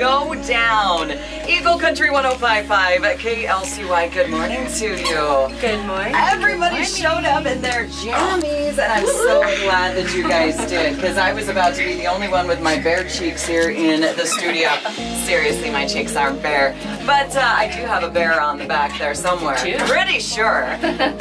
Showdown. Eagle Country 1055 at KLCY. Good morning to you. Good morning. Everybody Good showed up in their jammies, and I'm so glad that you guys did because I was about to be the only one with my bare cheeks here in the studio. Seriously, my cheeks aren't bare, but uh, I do have a bear on the back there somewhere. Pretty sure.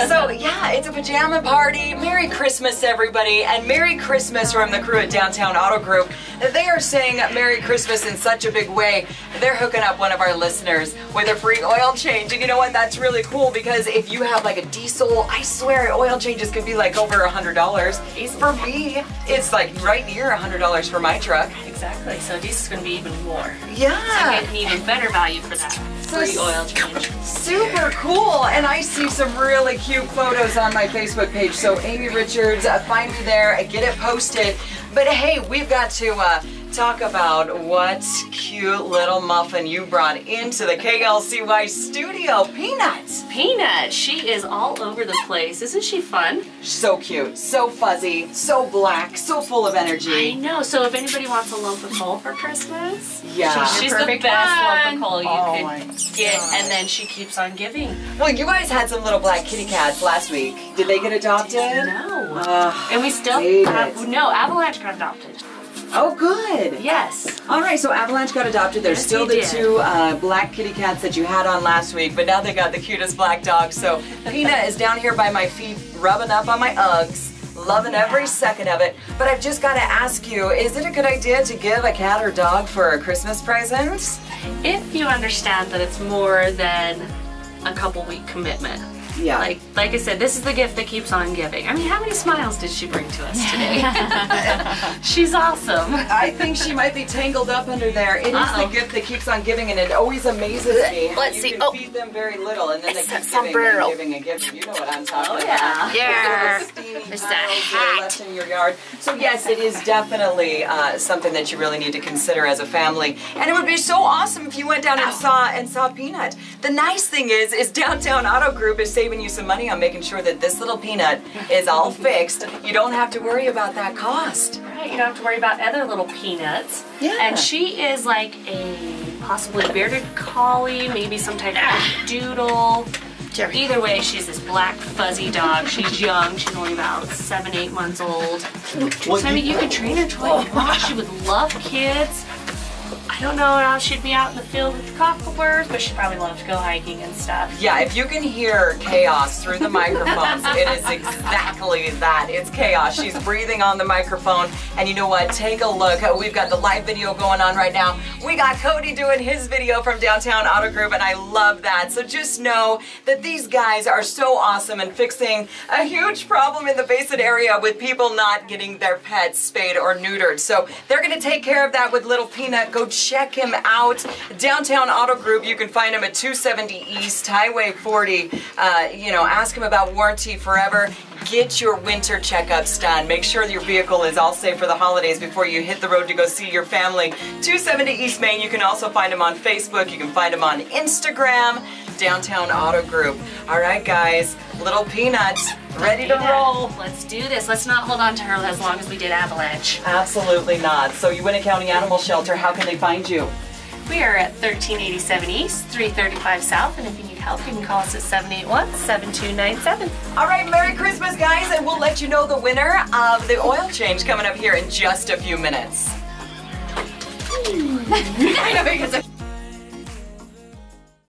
so yeah, it's a pajama party. Merry Christmas, everybody, and Merry Christmas from the crew at Downtown Auto Group. They are saying Merry Christmas in such a big way. They're hooking up one of our listeners with a free oil change. And you know what? That's really cool because if you have like a diesel, I swear oil changes could be like over a hundred dollars. For me, it's like right near a hundred dollars for my truck. Exactly. So this is going to be even more. So Yeah. get an even better value for that free oil change. Super cool, and I see some really cute photos on my Facebook page. So Amy Richards, find me there, get it posted. But hey, we've got to uh, talk about what cute little muffin you brought into the KLCY studio, Peanuts. Peanut, she is all over the place. Isn't she fun? So cute, so fuzzy, so black, so full of energy. I know. So if anybody wants a lump of coal for Christmas, Yeah. she's the perfect best lump one. of coal you Oh could get, and then she keeps on giving. Well, you guys had some little black kitty cats last week. Did they get adopted? No. Ugh, And we still have, no, Avalanche got adopted. Oh, good. Yes. All right, so Avalanche got adopted. There's Yes, still the did. two uh, black kitty cats that you had on last week, but now they got the cutest black dog. So Peanut is down here by my feet, rubbing up on my Uggs, loving every second of it. But I've just got to ask you, is it a good idea to give a cat or dog for a Christmas present? If you understand that it's more than a couple week commitment. Yeah. Like like I said, this is the gift that keeps on giving. I mean, how many smiles did she bring to us today? She's awesome. I think she might be tangled up under there. It is Uh-oh. the gift that keeps on giving, and it always amazes me. Let's you see. Can Oh. feed them very little, and then they It's keep a giving and giving and giving. You know what I'm talking Oh, about. yeah. Yeah. Little steamy There's that that hat. left in your yard. So yes, it is definitely uh, something that you really need to consider as a family. And it would be so awesome if you went down and saw and saw Peanut. The nice thing is, is Downtown Auto Group is saving you some money on making sure that this little Peanut is all fixed. You don't have to worry about that cost. Right, you don't have to worry about other little peanuts. Yeah. And she is like a possibly bearded collie, maybe some type of doodle. Jerry. Either way, she's this black fuzzy dog. She's young. She's only about seven, eight months old. So I mean, you could train her to what you want. She would love kids. I don't know how she'd be out in the field with the cockleburrs, but she'd probably love to go hiking and stuff. Yeah, if you can hear chaos through the microphones, it is exactly that. It's chaos. She's breathing on the microphone. And you know what? Take a look. We've got the live video going on right now. We got Cody doing his video from Downtown Auto Group, and I love that. So just know that these guys are so awesome and fixing a huge problem in the Basin area with people not getting their pets spayed or neutered. So they're going to take care of that with Little Peanut. Go check him out. Downtown Auto Group, you can find him at 270 East Highway 40. Uh, you know, ask him about warranty forever. Get your winter checkups done. Make sure your vehicle is all safe for the holidays before you hit the road to go see your family. 270 East Main. You can also find him on Facebook. You can find him on Instagram. Downtown Auto Group. All right, guys. Little Peanut, ready to roll. Let's do this. Let's not hold on to her as long as we did Avalanche. Absolutely not. So, Uintah County Animal Shelter, how can they find you? We are at 1387 East, 335 South, and if you need help, you can call us at 781-7297. All right, Merry Christmas, guys, and we'll let you know the winner of the oil change coming up here in just a few minutes. I know because